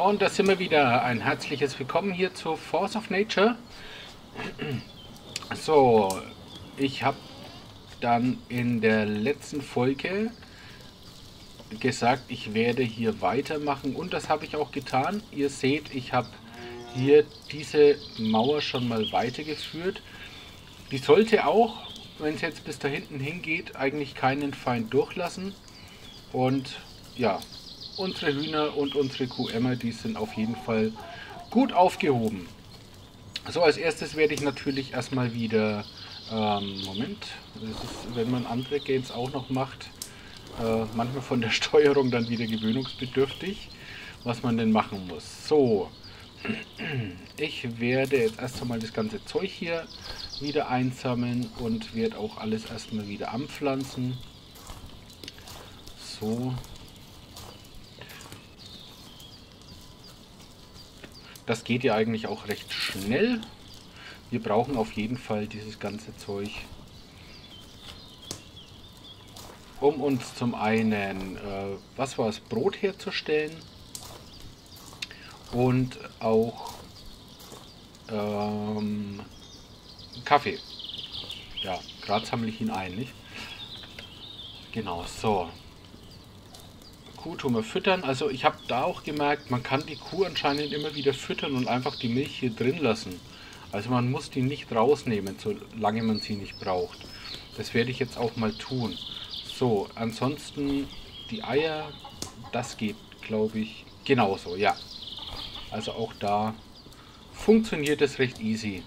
Und da sind wir wieder. Ein herzliches Willkommen hier zur Force of Nature. So, ich habe dann in der letzten Folge gesagt, ich werde hier weitermachen und das habe ich auch getan. Ihr seht, ich habe hier diese Mauer schon mal weitergeführt. Die sollte auch, wenn es jetzt bis da hinten hingeht, eigentlich keinen Feind durchlassen. Und ja, unsere Hühner und unsere Kuh die sind auf jeden Fall gut aufgehoben. So, als erstes werde ich natürlich erstmal wieder, ähm, Moment, ist, wenn man andere Games auch noch macht, äh, manchmal von der Steuerung dann wieder gewöhnungsbedürftig, was man denn machen muss. So, ich werde jetzt erst einmal das ganze Zeug hier wieder einsammeln und werde auch alles erstmal wieder anpflanzen. So, Das geht ja eigentlich auch recht schnell. Wir brauchen auf jeden Fall dieses ganze Zeug, um uns zum einen, äh, was war es, Brot herzustellen und auch ähm, Kaffee. Ja, gerade sammle ich ihn ein, nicht? Genau, so. Kuh tun wir füttern. Also ich habe da auch gemerkt, man kann die Kuh anscheinend immer wieder füttern und einfach die Milch hier drin lassen. Also man muss die nicht rausnehmen, solange man sie nicht braucht. Das werde ich jetzt auch mal tun. So, ansonsten die Eier, das geht, glaube ich, genauso, ja. Also auch da funktioniert es recht easy.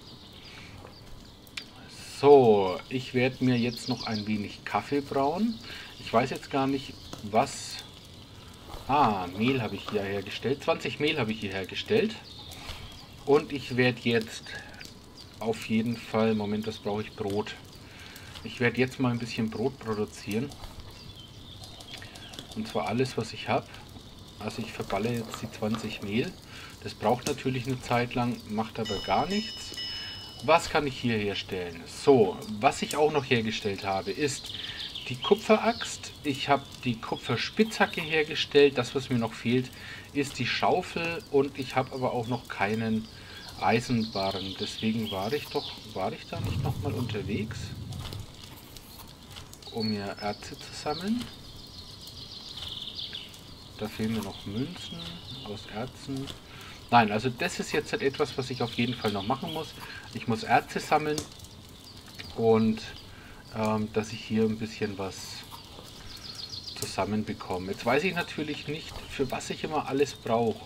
So, ich werde mir jetzt noch ein wenig Kaffee brauen. Ich weiß jetzt gar nicht, was Ah, Mehl habe ich hier hergestellt. 20 Mehl habe ich hier hergestellt. Und ich werde jetzt auf jeden Fall, Moment, das brauche ich Brot. Ich werde jetzt mal ein bisschen Brot produzieren. Und zwar alles, was ich habe. Also ich verballe jetzt die 20 Mehl. Das braucht natürlich eine Zeit lang, macht aber gar nichts. Was kann ich hier herstellen? So, was ich auch noch hergestellt habe, ist die Kupferaxt, ich habe die Kupferspitzhacke hergestellt. Das, was mir noch fehlt, ist die Schaufel und ich habe aber auch noch keinen Eisenbarren. Deswegen war ich doch, war ich da nicht nochmal unterwegs, um mir Erze zu sammeln. Da fehlen mir noch Münzen aus Erzen. Nein, also das ist jetzt etwas, was ich auf jeden Fall noch machen muss. Ich muss Erze sammeln und ähm, dass ich hier ein bisschen was zusammenbekomme. Jetzt weiß ich natürlich nicht, für was ich immer alles brauche.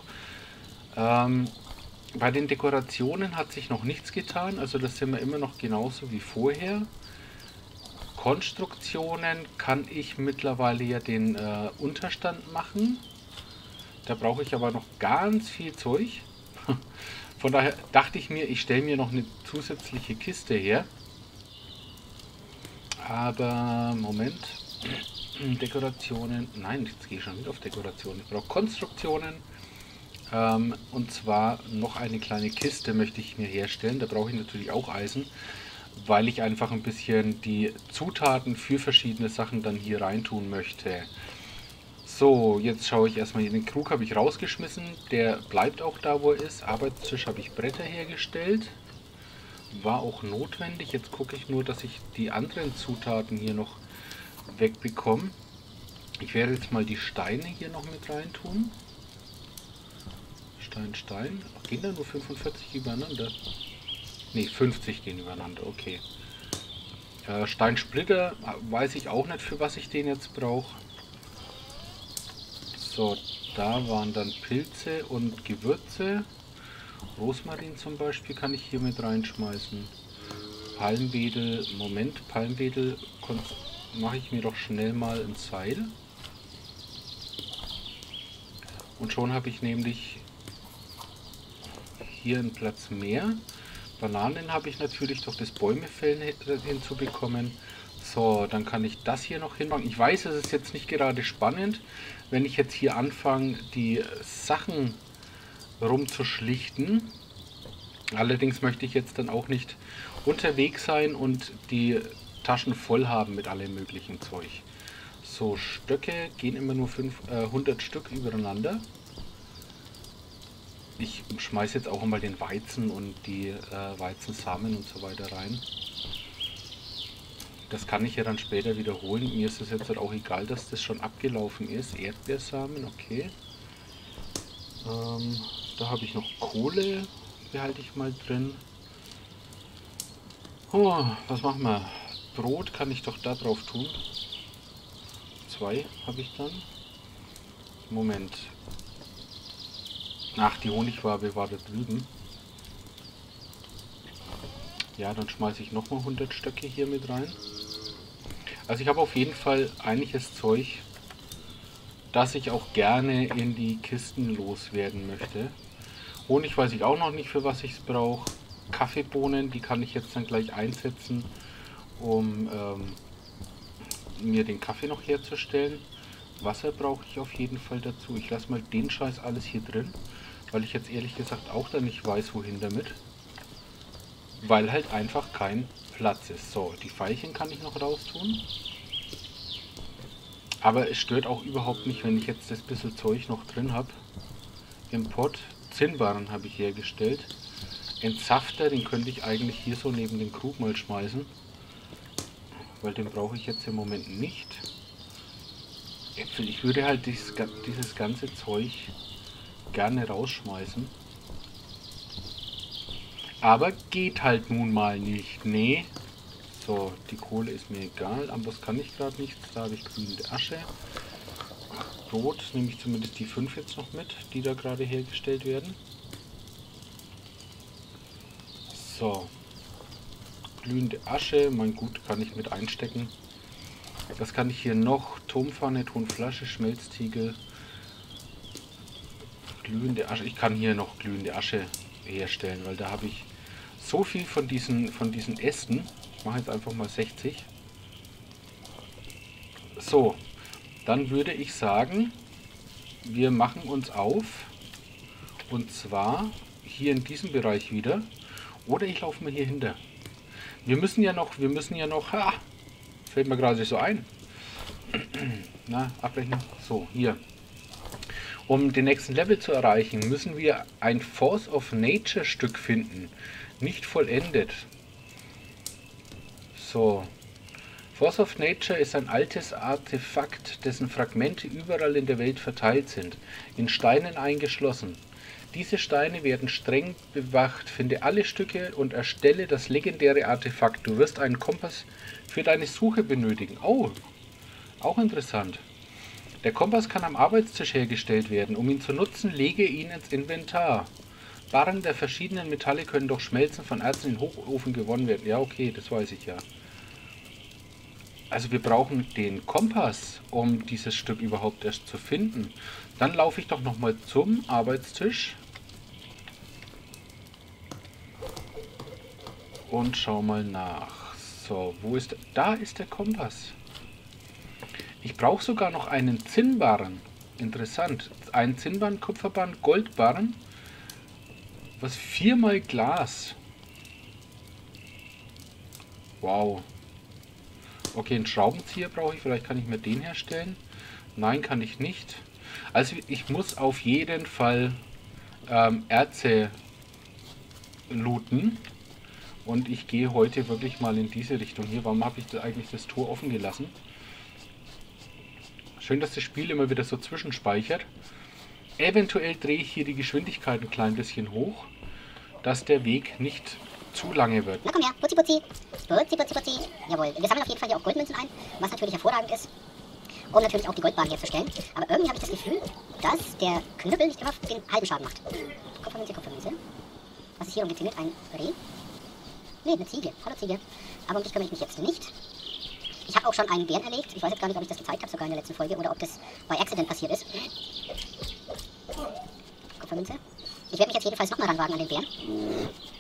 Ähm, bei den Dekorationen hat sich noch nichts getan, also das sind wir immer noch genauso wie vorher. Konstruktionen kann ich mittlerweile ja den äh, Unterstand machen. Da brauche ich aber noch ganz viel Zeug. Von daher dachte ich mir, ich stelle mir noch eine zusätzliche Kiste her. Aber, Moment. Dekorationen. Nein, jetzt gehe ich schon nicht auf Dekorationen. Ich brauche Konstruktionen. Ähm, und zwar noch eine kleine Kiste möchte ich mir herstellen. Da brauche ich natürlich auch Eisen, weil ich einfach ein bisschen die Zutaten für verschiedene Sachen dann hier reintun möchte. So, jetzt schaue ich erstmal, den Krug habe ich rausgeschmissen. Der bleibt auch da, wo er ist. Arbeitstisch habe ich Bretter hergestellt war auch notwendig. Jetzt gucke ich nur, dass ich die anderen Zutaten hier noch wegbekomme. Ich werde jetzt mal die Steine hier noch mit rein tun. Stein, Stein. Ach, gehen da nur 45 übereinander? Ne, 50 gehen übereinander, okay. Äh, Steinsplitter äh, weiß ich auch nicht, für was ich den jetzt brauche. So, da waren dann Pilze und Gewürze. Rosmarin zum Beispiel kann ich hier mit reinschmeißen. Palmwedel, Moment, Palmwedel mache ich mir doch schnell mal ein Seil. Und schon habe ich nämlich hier einen Platz mehr. Bananen habe ich natürlich durch das Bäumefällen hinzubekommen. So, dann kann ich das hier noch hinmachen. Ich weiß, es ist jetzt nicht gerade spannend, wenn ich jetzt hier anfange, die Sachen rumzuschlichten. Allerdings möchte ich jetzt dann auch nicht unterwegs sein und die Taschen voll haben mit allem möglichen Zeug. So, Stöcke gehen immer nur 5, äh, 100 Stück übereinander. ich schmeiße jetzt auch mal den Weizen und die äh, Weizensamen und so weiter rein. Das kann ich ja dann später wiederholen. Mir ist es jetzt halt auch egal, dass das schon abgelaufen ist. Erdbeersamen, okay. Ähm, da habe ich noch Kohle, behalte ich mal drin. Oh, was machen wir? Brot kann ich doch da drauf tun. Zwei habe ich dann. Moment. Ach, die Honigwabe war da drüben. Ja, dann schmeiße ich nochmal 100 Stöcke hier mit rein. Also ich habe auf jeden Fall einiges Zeug, das ich auch gerne in die Kisten loswerden möchte. Honig weiß ich auch noch nicht, für was ich es brauche. Kaffeebohnen, die kann ich jetzt dann gleich einsetzen, um ähm, mir den Kaffee noch herzustellen. Wasser brauche ich auf jeden Fall dazu. Ich lasse mal den Scheiß alles hier drin, weil ich jetzt ehrlich gesagt auch da nicht weiß, wohin damit. Weil halt einfach kein Platz ist. So, die Veilchen kann ich noch raustun. Aber es stört auch überhaupt nicht, wenn ich jetzt das bisschen Zeug noch drin habe. Im Pot. Zinnbarren habe ich hergestellt. Entsafter, den könnte ich eigentlich hier so neben den Krug mal schmeißen. Weil den brauche ich jetzt im Moment nicht. Äpfel, ich würde halt dieses, dieses ganze Zeug gerne rausschmeißen. Aber geht halt nun mal nicht. Nee. So, die Kohle ist mir egal. Ambos kann ich gerade nichts. Da habe ich grüne Asche. Brot nehme ich zumindest die 5 jetzt noch mit, die da gerade hergestellt werden. So. Glühende Asche. Mein Gut kann ich mit einstecken. Was kann ich hier noch? Turmpfanne, Tonflasche, Schmelztiegel. Glühende Asche. Ich kann hier noch glühende Asche herstellen, weil da habe ich so viel von diesen, von diesen Ästen. Ich mache jetzt einfach mal 60. So, dann würde ich sagen, wir machen uns auf. Und zwar hier in diesem Bereich wieder. Oder ich laufe mal hier hinter. Wir müssen ja noch, wir müssen ja noch, ha, fällt mir gerade so ein. Na, abbrechen. So, hier. Um den nächsten Level zu erreichen, müssen wir ein Force of Nature Stück finden nicht vollendet. So. Force of Nature ist ein altes Artefakt, dessen Fragmente überall in der Welt verteilt sind, in Steinen eingeschlossen. Diese Steine werden streng bewacht. Finde alle Stücke und erstelle das legendäre Artefakt. Du wirst einen Kompass für deine Suche benötigen. Oh, auch interessant. Der Kompass kann am Arbeitstisch hergestellt werden. Um ihn zu nutzen, lege ihn ins Inventar. Barren der verschiedenen Metalle können durch Schmelzen von Erzen in Hochofen gewonnen werden. Ja, okay, das weiß ich ja. Also wir brauchen den Kompass, um dieses Stück überhaupt erst zu finden. Dann laufe ich doch nochmal zum Arbeitstisch. Und schau mal nach. So, wo ist... Da ist der Kompass. Ich brauche sogar noch einen Zinnbarren. Interessant. Ein Zinnbarren, Kupferbarren, Goldbarren was? Viermal Glas. Wow. Okay, einen Schraubenzieher brauche ich. Vielleicht kann ich mir den herstellen. Nein, kann ich nicht. Also ich muss auf jeden Fall ähm, Erze looten. Und ich gehe heute wirklich mal in diese Richtung hier. Warum habe ich da eigentlich das Tor offen gelassen? Schön, dass das Spiel immer wieder so zwischenspeichert. Eventuell drehe ich hier die Geschwindigkeit ein klein bisschen hoch, dass der Weg nicht zu lange wird. Na komm her, putzi putzi. Putzi putzi putzi. Jawohl, wir sammeln auf jeden Fall hier auch Goldmünzen ein, was natürlich hervorragend ist, um natürlich auch die Goldbahn herzustellen. Aber irgendwie habe ich das Gefühl, dass der Knüppel nicht immer den halben Schaden macht. Kupfermünze, Kupfermünze. Was ist hier umgetingelt? Ein Reh? Ne, eine Ziege. Hallo Ziege. Aber um dich kümmere ich mich jetzt nicht. Ich habe auch schon einen Bären erlegt. Ich weiß jetzt gar nicht, ob ich das gezeigt habe, sogar in der letzten Folge, oder ob das bei Accident passiert ist. Kupfermünze. Ich werde mich jetzt jedenfalls nochmal ranwagen an den Bären.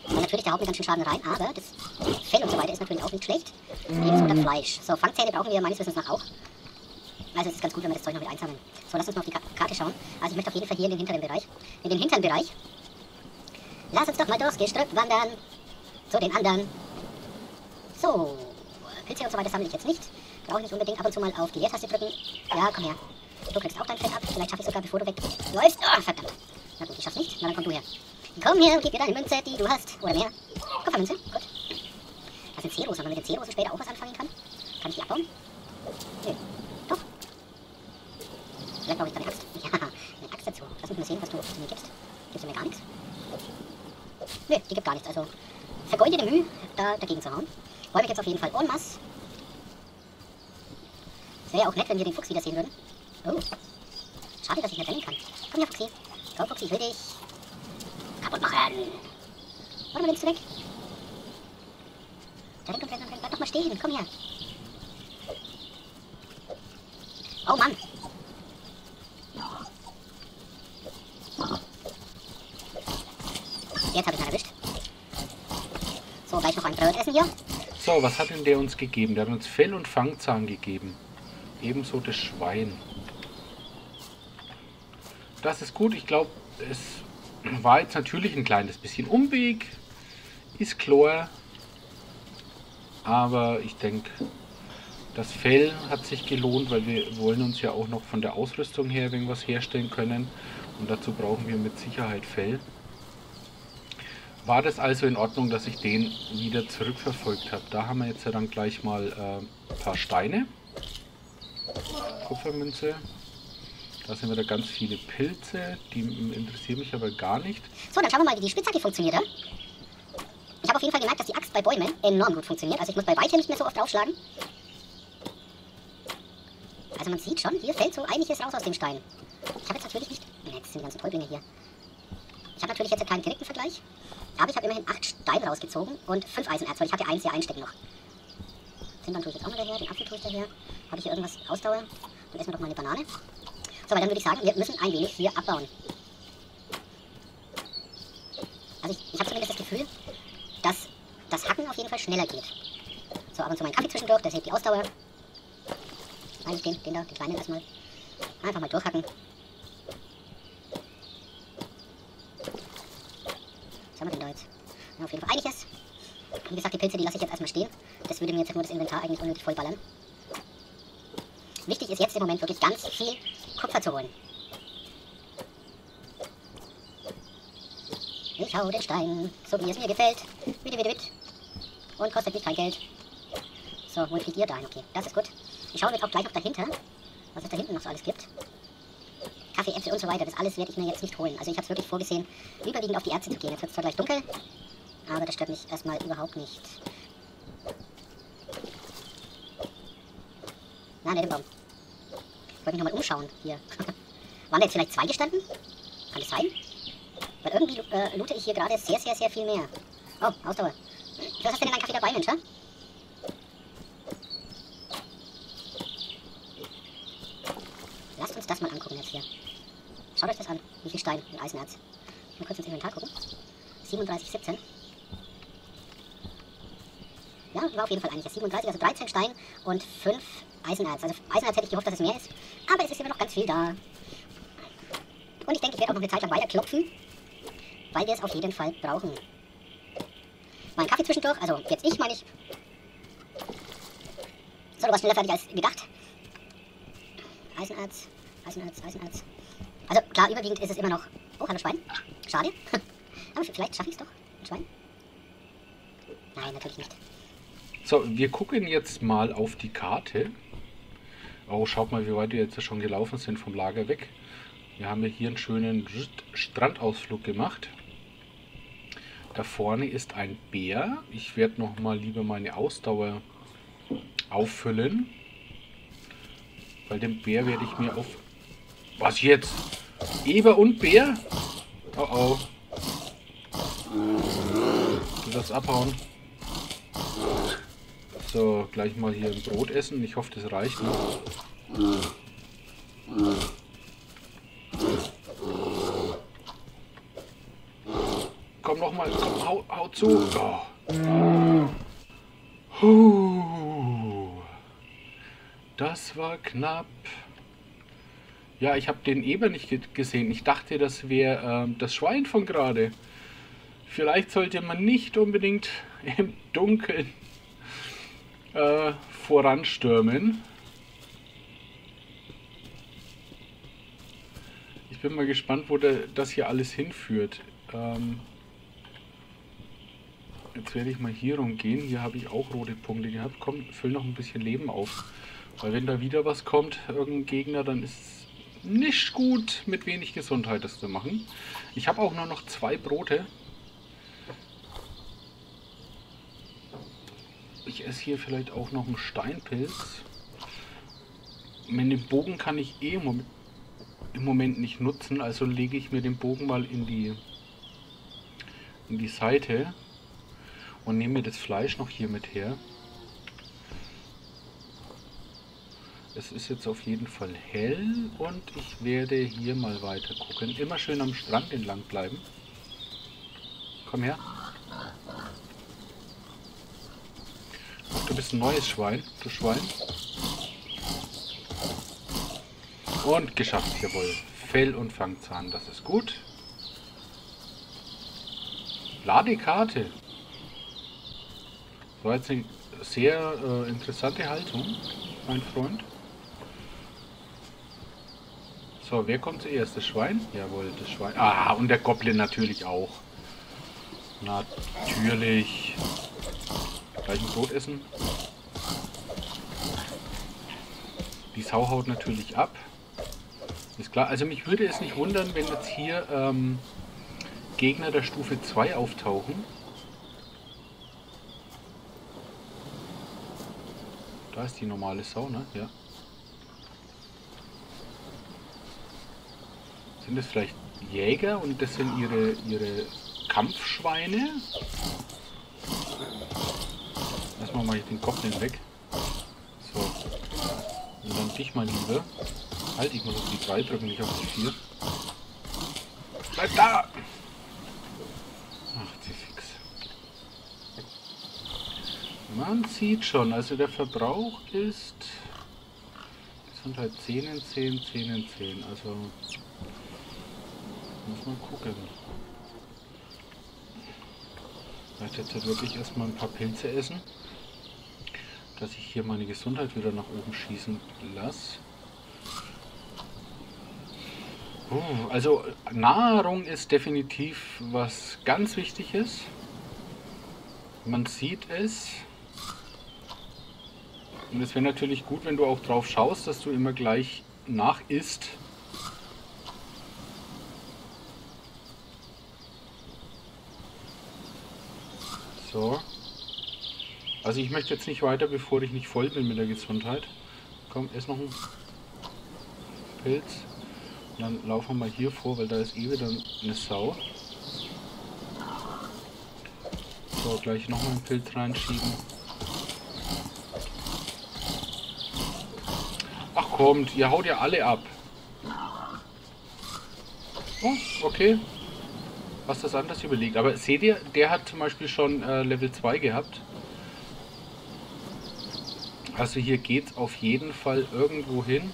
Weil natürlich, der haut mir ganz schön Schaden rein, aber das Fell und so weiter ist natürlich auch nicht schlecht. Ebenso das Fleisch. So, Fangzähne brauchen wir meines Wissens nach auch. Also es ist ganz gut, wenn wir das Zeug noch wieder einsammeln. So, lass uns mal auf die Karte schauen. Also ich möchte auf jeden Fall hier in den hinteren Bereich. In den hinteren Bereich. Lass uns doch mal durchs Gestrüpp wandern. Zu den anderen. So. Pilze und so weiter sammle ich jetzt nicht. Brauche ich nicht unbedingt ab und zu mal auf die Leertaste drücken. Ja, komm her. Du kriegst auch dein Fett ab. Vielleicht schaffe ich sogar, bevor du wegläufst. Oh, verdammt. Na gut, ich schaff's nicht. Na dann komm du her. Komm her und gib mir deine Münze, die du hast. Oder mehr. Kupfermünze. Gut. Das sind Zeros, wenn man mit den Zeros später auch was anfangen kann. Kann ich die abbauen? Nö. Doch. Vielleicht brauche ich deine Axt. Ja, eine Axt dazu. Lass mich mal sehen, was du, mir gibst. Gibst du mir gar nichts? Nö, die gibt gar nichts. Also vergeudete Mühe, da dagegen zu hauen. Bäume gibt's auf jeden Fall en masse. Es wäre ja auch nett, wenn wir den Fuchs wieder sehen würden. Oh. Schade, dass ich nicht rennen kann. Komm her, Fuchsi. Komm, Fuchsi, ich will dich. Kaputt. Warte mal, links weg. Der rennt und rennt. Bleib doch mal stehen. Komm her. Oh Mann. Jetzt habe ich ihn erwischt. So, gleich noch ein Brot essen hier. So, was hat denn der uns gegeben? Der hat uns Fell und Fangzahn gegeben. Ebenso das Schwein. Das ist gut. Ich glaube, es war jetzt natürlich ein kleines bisschen Umweg. Ist klar. Aber ich denke, das Fell hat sich gelohnt, weil wir wollen uns ja auch noch von der Ausrüstung her irgendwas herstellen können. Und dazu brauchen wir mit Sicherheit Fell. War das also in Ordnung, dass ich den wieder zurückverfolgt habe? Da haben wir jetzt ja dann gleich mal äh, ein paar Steine. Kupfermünze. Da sind wieder ganz viele Pilze, die interessieren mich aber gar nicht. So, dann schauen wir mal, wie die Spitzhacke funktioniert. Ja? Ich habe auf jeden Fall gemerkt, dass die Axt bei Bäumen enorm gut funktioniert. Also ich muss bei weitem nicht mehr so oft draufschlagen. Also man sieht schon, hier fällt so einiges raus aus dem Stein. Ich habe jetzt natürlich nicht... Jetzt sind die ganzen Täublinge hier. Ich habe natürlich jetzt keinen direkten Vergleich. Aber ich habe immerhin 8 Steine rausgezogen und 5 Eisenerz, weil ich hatte eins hier einstecken noch. Den tue ich jetzt auch mal daher, den Apfel tue ich daher. Habe ich hier irgendwas Ausdauer? Dann essen wir doch mal eine Banane. So, aber dann würde ich sagen, wir müssen ein wenig hier abbauen. Also ich, ich habe zumindest das Gefühl, dass das Hacken auf jeden Fall schneller geht. So, ab und zu meinen Kaffee zwischendurch, das hebt die Ausdauer. Eigentlich den, den da, den kleinen erstmal. Einfach mal durchhacken. Was haben wir denn da jetzt? Ja, auf jeden Fall einiges. Wie gesagt, die Pilze, die lasse ich jetzt erstmal stehen. Das würde mir jetzt nur das Inventar eigentlich unnötig vollballern. Wichtig ist jetzt im Moment wirklich ganz viel Kupfer zu holen. Ich hau den Stein, so wie es mir gefällt. Bitte, bitte, bitte. Und kostet mich kein Geld. So, wo fliegt ihr da hin? Okay, das ist gut. Ich schaue jetzt auch gleich noch dahinter, was es da hinten noch so alles gibt. Kaffee, Äpfel und so weiter, das alles werde ich mir jetzt nicht holen. Also ich habe es wirklich vorgesehen, überwiegend auf die Ärzte zu gehen. Jetzt wird es zwar gleich dunkel, aber das stört mich erstmal überhaupt nicht. Na, nicht im Baum. Wollte mich nochmal umschauen hier. Waren da jetzt vielleicht zwei gestanden? Kann das sein? Weil irgendwie äh, loote ich hier gerade sehr, sehr, sehr viel mehr. Oh, Ausdauer. Was hast du denn dein Kaffee dabei, Mensch? Ha? Lasst uns das mal angucken jetzt hier. Schaut euch das an. Wie viel Stein und Eisenerz. Mal kurz ins Inventar gucken. 37, 17. Ja, war auf jeden Fall einiges. 37, also 13 Stein und 5 Eisenerz. Also Eisenerz hätte ich gehofft, dass es mehr ist. Aber es ist immer noch ganz viel da. Und ich denke, ich werde auch noch eine Zeit lang weiter klopfen. Weil wir es auf jeden Fall brauchen. Mal einen Kaffee zwischendurch. Also jetzt ich, meine ich. So, du warst schneller fertig als gedacht. Eisenerz, Eisenerz, Eisenerz. Also klar, überwiegend ist es immer noch... Oh, hallo Schwein. Schade. Aber vielleicht schaffe ich es doch. Ein Schwein. Nein, natürlich nicht. So, wir gucken jetzt mal auf die Karte. Oh, schaut mal, wie weit wir jetzt schon gelaufen sind vom Lager weg. Wir haben hier einen schönen Strandausflug gemacht. Da vorne ist ein Bär. Ich werde noch mal lieber meine Ausdauer auffüllen. Weil den Bär werde ich mir auf... Was jetzt? Eber und Bär? Oh oh. Du darfst abhauen. So, gleich mal hier ein Brot essen. Ich hoffe, das reicht noch. Komm noch mal, komm, hau, hau zu. Oh. Das war knapp. Ja, ich habe den Eber nicht gesehen. Ich dachte, das wäre ähm, das Schwein von gerade. Vielleicht sollte man nicht unbedingt im Dunkeln äh, voranstürmen. Ich bin mal gespannt, wo der, das hier alles hinführt. Ähm, jetzt werde ich mal hier rumgehen. Hier habe ich auch rote Punkte gehabt. Komm, füll noch ein bisschen Leben auf. Weil wenn da wieder was kommt, irgendein Gegner, dann ist es nicht gut, mit wenig Gesundheit das zu machen. Ich habe auch nur noch zwei Brote. Ich esse hier vielleicht auch noch einen Steinpilz. Mit dem Bogen kann ich eh im Moment nicht nutzen, also lege ich mir den Bogen mal in die, in die Seite und nehme mir das Fleisch noch hier mit her. Es ist jetzt auf jeden Fall hell und ich werde hier mal weiter gucken. Immer schön am Strand entlang bleiben. Komm her. Bist ein neues Schwein, du Schwein. Und geschafft, jawohl. Fell und Fangzahn, das ist gut. Ladekarte. War jetzt eine sehr äh, interessante Haltung, mein Freund. So, wer kommt zuerst? Das Schwein? Jawohl, das Schwein. Ah, und der Goblin natürlich auch. Natürlich. Gleich ein Brot essen. Die Sau haut natürlich ab. Ist klar. Also mich würde es nicht wundern, wenn jetzt hier ähm, Gegner der Stufe 2 auftauchen. Da ist die normale Sau, ne? Ja. Sind das vielleicht Jäger und das sind ihre, ihre Kampfschweine? Mache ich den Goblin weg. So. Und dann dich mal lieber. Halt, ich muss auf die 3 drücken, nicht auf die 4. Bleib da! Ach, die Fix. Man sieht schon, also der Verbrauch ist Gesundheit 10 in 10, 10 in 10. Also muss man gucken. Vielleicht jetzt wirklich erstmal ein paar Pilze essen. Dass ich hier meine Gesundheit wieder nach oben schießen lasse. Also Nahrung ist definitiv was ganz Wichtiges. Man sieht es. Und es wäre natürlich gut, wenn du auch drauf schaust, dass du immer gleich nach isst. So. Also ich möchte jetzt nicht weiter, bevor ich nicht voll bin mit der Gesundheit. Komm, erst noch ein Pilz. Und dann laufen wir mal hier vor, weil da ist eh wieder eine Sau. So, gleich nochmal einen Pilz reinschieben. Ach kommt, ihr haut ja alle ab. Oh, okay was das anders überlegt. Aber seht ihr, der hat zum Beispiel schon äh, Level 2 gehabt. Also hier geht es auf jeden Fall irgendwo hin,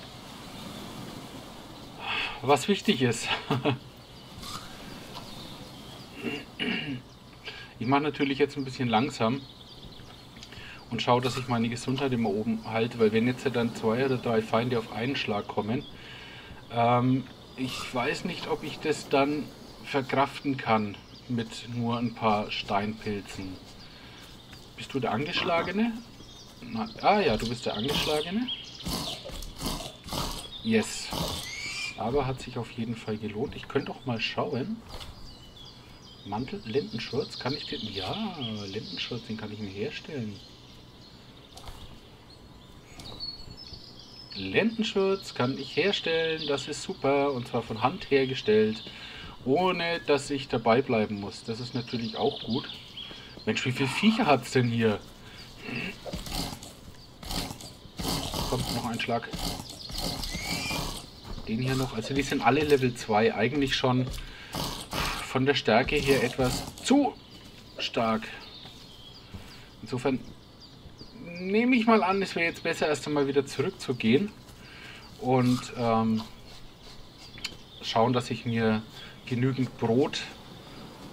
was wichtig ist. ich mache natürlich jetzt ein bisschen langsam und schaue, dass ich meine Gesundheit immer oben halte, weil wenn jetzt dann zwei oder drei Feinde auf einen Schlag kommen, ähm, ich weiß nicht, ob ich das dann verkraften kann mit nur ein paar Steinpilzen. Bist du der Angeschlagene? Ah ja, du bist der Angeschlagene. Yes. Aber hat sich auf jeden Fall gelohnt. Ich könnte auch mal schauen. Mantel, Lendenschurz, kann ich den... Ja, Lendenschurz, den kann ich mir herstellen. Lendenschurz kann ich herstellen, das ist super. Und zwar von Hand hergestellt ohne dass ich dabei bleiben muss. Das ist natürlich auch gut. Mensch, wie viele Viecher hat es denn hier? Kommt noch ein Schlag. Den hier noch. Also die sind alle Level 2. Eigentlich schon von der Stärke her etwas zu stark. Insofern nehme ich mal an, es wäre jetzt besser, erst einmal wieder zurückzugehen und ähm, schauen, dass ich mir genügend Brot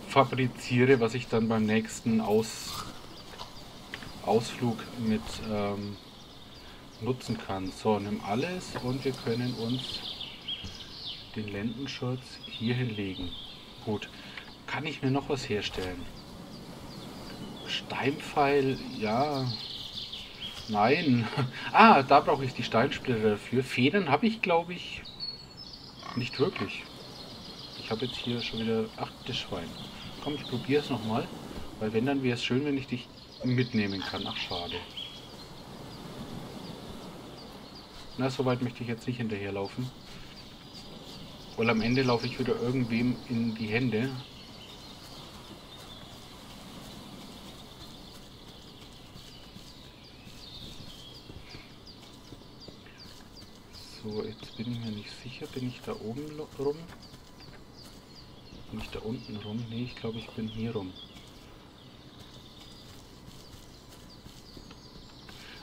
fabriziere, was ich dann beim nächsten Aus, Ausflug mit ähm, nutzen kann. So, nimm alles und wir können uns den Lendenschutz hier hinlegen. Gut. Kann ich mir noch was herstellen? Steinpfeil, ja. Nein. Ah, da brauche ich die Steinsplitter dafür. Federn habe ich, glaube ich, nicht wirklich. Ich habe jetzt hier schon wieder... Ach, das Schwein. Komm, ich probiere es nochmal. Weil wenn, dann wäre es schön, wenn ich dich mitnehmen kann. Ach, schade. Na, so weit möchte ich jetzt nicht hinterherlaufen. Weil am Ende laufe ich wieder irgendwem in die Hände. So, jetzt bin ich mir nicht sicher. Bin ich da oben rum? Bin ich da unten rum? Nee, ich glaube, ich bin hier rum.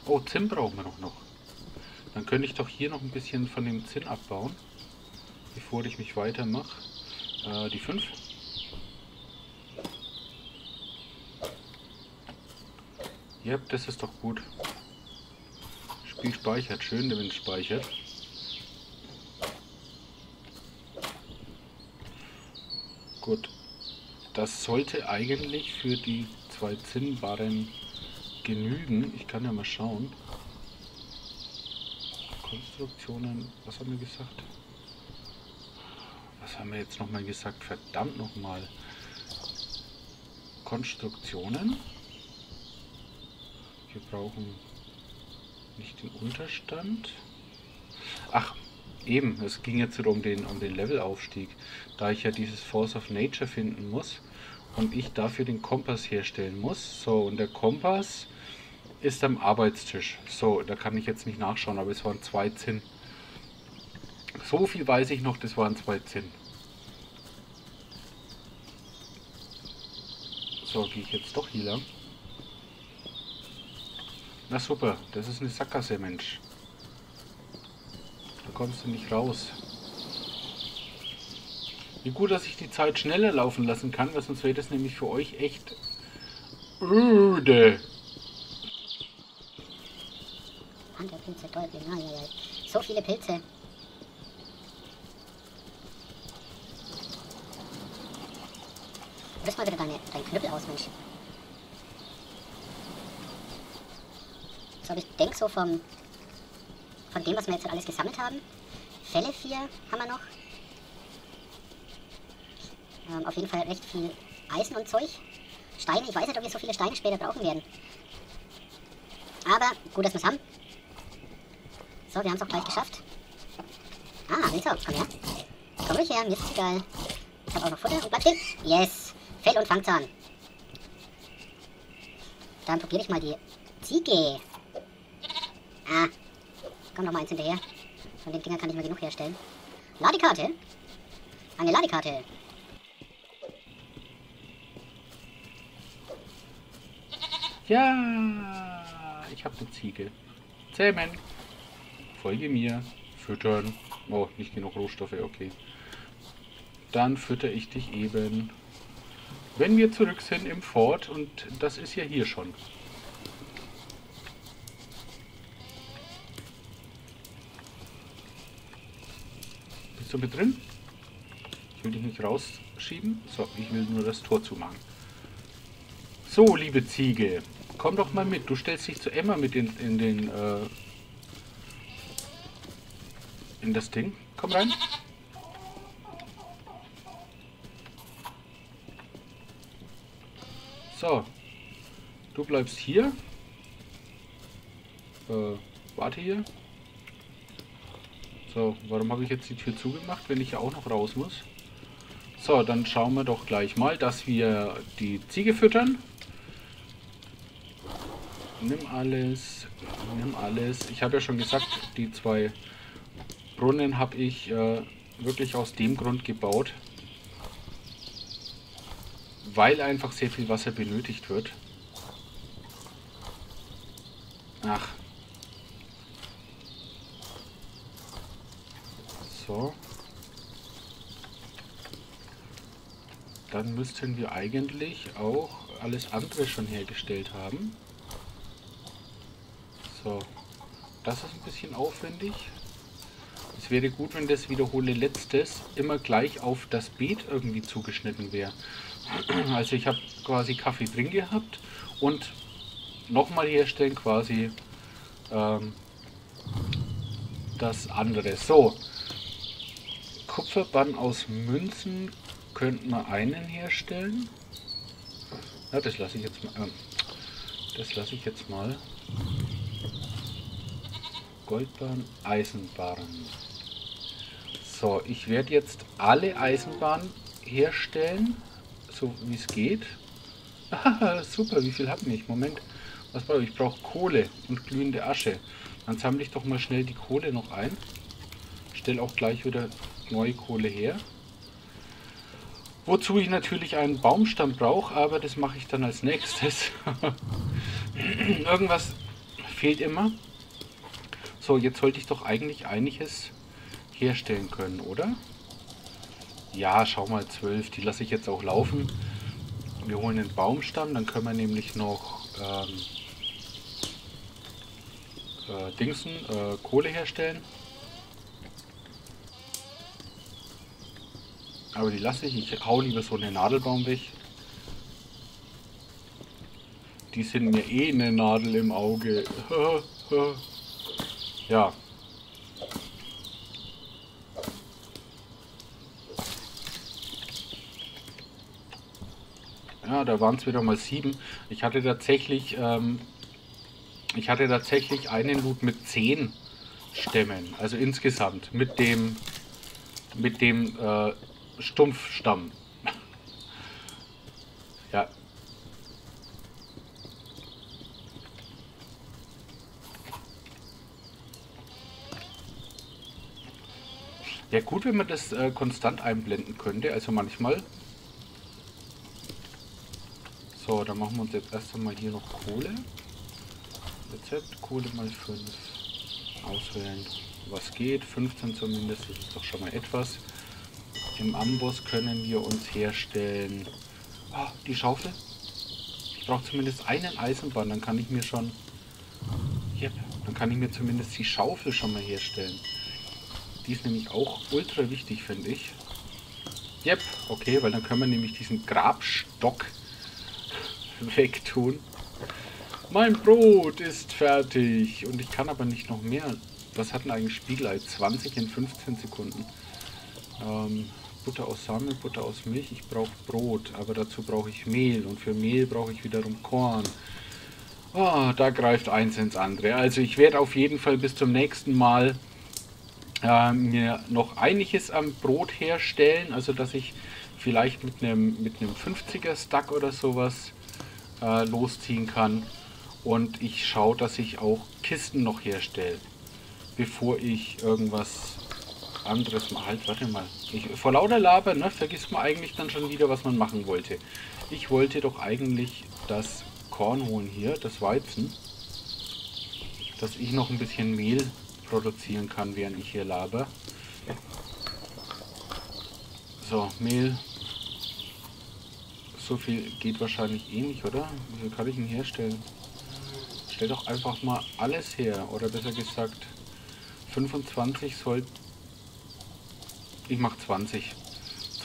Oh, Zinn brauchen wir noch. noch. Dann könnte ich doch hier noch ein bisschen von dem Zinn abbauen, bevor ich mich weitermache. Äh, die 5. Ja, das ist doch gut. Spiel speichert. Schön, wenn es speichert. Gut. Das sollte eigentlich für die zwei Zinnbarren genügen. Ich kann ja mal schauen. Konstruktionen, was haben wir gesagt? Was haben wir jetzt nochmal gesagt? Verdammt nochmal. Konstruktionen. Wir brauchen nicht den Unterstand. Ach, eben, es ging jetzt um den, um den Levelaufstieg. Da ich ja dieses Force of Nature finden muss und ich dafür den Kompass herstellen muss. So, und der Kompass ist am Arbeitstisch. So, da kann ich jetzt nicht nachschauen, aber es waren zwei Zinn. So viel weiß ich noch, das waren zwei Zinn. So, gehe ich jetzt doch hier lang. Na super, das ist eine Sackgasse, Mensch. Da kommst du nicht raus. Wie gut, dass ich die Zeit schneller laufen lassen kann, weil sonst wäre das nämlich für euch echt öde. Pilze, Teufel, ja, ja. So viele Pilze. Rüst mal wieder deine, deinen Knüppel aus, Mensch. So, aber ich denke so vom, von dem, was wir jetzt alles gesammelt haben. Fälle 4 haben wir noch. Ähm, auf jeden Fall recht viel Eisen und Zeug. Steine, ich weiß nicht, ob wir so viele Steine später brauchen werden. Aber gut, dass wir es haben. So, wir haben es auch gleich geschafft. Ah, Winzer, komm her. Komm ruhig her, mir ist egal. Ich habe auch noch Futter und bleib stehen. Yes. Fell und Fangzahn. Dann probiere ich mal die Ziege. Ah. Komm noch mal eins hinterher. Von den Dingern kann ich mir genug herstellen. Ladekarte. Eine Ladekarte. Ja, ich habe eine Ziege. Zähmen. Folge mir. Füttern. Oh, nicht genug Rohstoffe, okay. Dann fütter ich dich eben. Wenn wir zurück sind im Fort, und das ist ja hier schon. Bist du mit drin? Ich will dich nicht rausschieben. So, ich will nur das Tor zumachen. So, liebe Ziege, komm doch mal mit. Du stellst dich zu Emma mit in, in den äh, in das Ding. Komm rein. So. Du bleibst hier. Äh, warte hier. So, warum habe ich jetzt die Tür zugemacht, wenn ich ja auch noch raus muss? So, dann schauen wir doch gleich mal, dass wir die Ziege füttern. Nimm alles, nimm alles. Ich habe ja schon gesagt, die zwei Brunnen habe ich äh, wirklich aus dem Grund gebaut, weil einfach sehr viel Wasser benötigt wird. Ach. So. Dann müssten wir eigentlich auch alles andere schon hergestellt haben. So. Das ist ein bisschen aufwendig. Wäre gut, wenn das wiederhole letztes immer gleich auf das Beet irgendwie zugeschnitten wäre. Also ich habe quasi Kaffee drin gehabt und nochmal herstellen quasi ähm, das andere. So, Kupferbann aus Münzen könnten wir einen herstellen. Ja, das lasse ich jetzt mal. Äh, das lasse ich jetzt mal. Goldbahn, Eisenbahn. So, ich werde jetzt alle Eisenbahnen herstellen, so wie es geht. super, wie viel habe ich? Moment, was brauche ich? Ich brauche Kohle und glühende Asche. Dann sammle ich doch mal schnell die Kohle noch ein. Stelle auch gleich wieder neue Kohle her. Wozu ich natürlich einen Baumstamm brauche, aber das mache ich dann als nächstes. Irgendwas fehlt immer. So, jetzt sollte ich doch eigentlich einiges herstellen können, oder? Ja, schau mal, 12. Die lasse ich jetzt auch laufen. Wir holen den Baumstamm, dann können wir nämlich noch ähm, äh, Dingsen, äh, Kohle herstellen. Aber die lasse ich. Ich hau lieber so einen Nadelbaum weg. Die sind mir eh eine Nadel im Auge. ja. Da waren es wieder mal sieben. Ich hatte tatsächlich, ähm, ich hatte tatsächlich einen Loot mit zehn Stämmen. Also insgesamt mit dem, mit dem äh, Stumpfstamm. ja. Ja gut, wenn man das äh, konstant einblenden könnte, also manchmal. So, dann machen wir uns jetzt erst einmal hier noch Kohle. Rezept, Kohle mal 5. Auswählen, was geht. 15 zumindest, das ist doch schon mal etwas. Im Amboss können wir uns herstellen. Oh, die Schaufel. Ich brauche zumindest einen Eisenbahn, dann kann ich mir schon... Yep, dann kann ich mir zumindest die Schaufel schon mal herstellen. Die ist nämlich auch ultra wichtig, finde ich. Yep, okay, weil dann können wir nämlich diesen Grabstock wegtun. Mein Brot ist fertig und ich kann aber nicht noch mehr. Was hat denn eigentlich Spiegelei? 20 in 15 Sekunden. Ähm, Butter aus Samen, Butter aus Milch. Ich brauche Brot, aber dazu brauche ich Mehl und für Mehl brauche ich wiederum Korn. Oh, da greift eins ins andere. Also ich werde auf jeden Fall bis zum nächsten Mal äh, mir noch einiges am Brot herstellen. Also dass ich vielleicht mit einem mit einem 50er Stack oder sowas äh, losziehen kann. Und ich schaue, dass ich auch Kisten noch herstelle, bevor ich irgendwas anderes mal. Halt, warte mal. Ich, vor lauter Laber, ne, vergisst man eigentlich dann schon wieder, was man machen wollte. Ich wollte doch eigentlich das Korn holen hier, das Weizen. Dass ich noch ein bisschen Mehl produzieren kann, während ich hier laber. So, Mehl. So viel geht wahrscheinlich eh nicht, oder? Wie viel kann ich ihn herstellen? Stell doch einfach mal alles her. Oder besser gesagt, 25 sollten ich mache 20.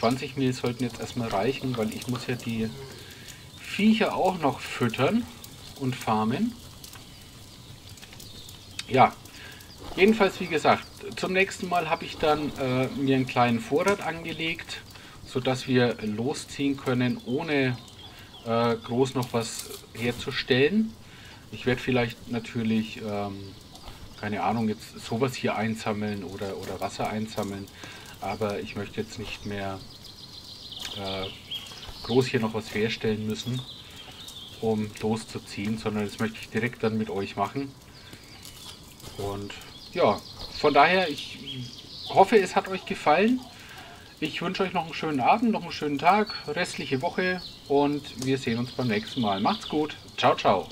20 Mehl sollten jetzt erstmal reichen, weil ich muss ja die Viecher auch noch füttern und farmen. Ja, jedenfalls wie gesagt, zum nächsten Mal habe ich dann äh, mir einen kleinen Vorrat angelegt, sodass wir losziehen können, ohne äh, groß noch was herzustellen. Ich werde vielleicht natürlich, ähm, keine Ahnung, jetzt sowas hier einsammeln oder, oder Wasser einsammeln aber ich möchte jetzt nicht mehr äh, groß hier noch was herstellen müssen, um loszuziehen, sondern das möchte ich direkt dann mit euch machen. Und ja, von daher, ich hoffe, es hat euch gefallen. Ich wünsche euch noch einen schönen Abend, noch einen schönen Tag, restliche Woche und wir sehen uns beim nächsten Mal. Macht's gut. Ciao, ciao.